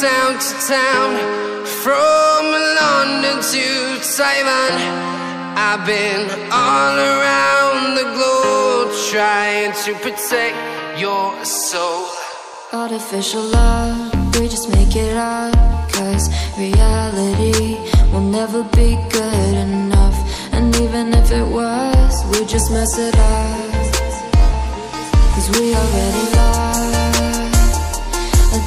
Town to town, from London to Taiwan. I've been all around the globe trying to protect your soul. Artificial love, we just make it up. Cause reality will never be good enough. And even if it was, we just mess it up. Cause we already lost,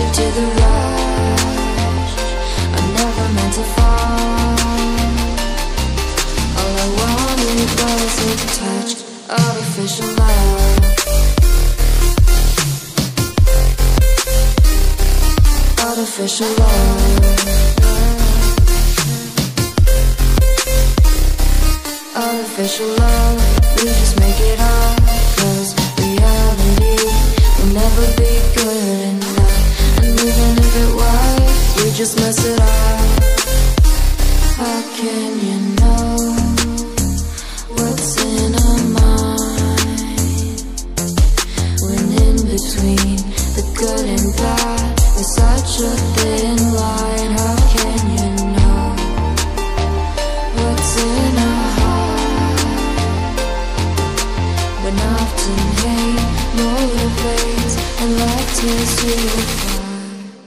To the rush. I never meant to fall. All I wanted was a touch Artificial love. Artificial love. Artificial love. We just make it reality will never be good enough just mess it up. How can you know what's in our mind? When in between the good and bad There's such a thin line. How can you know what's in our heart? When often hate motivates And love tears you apart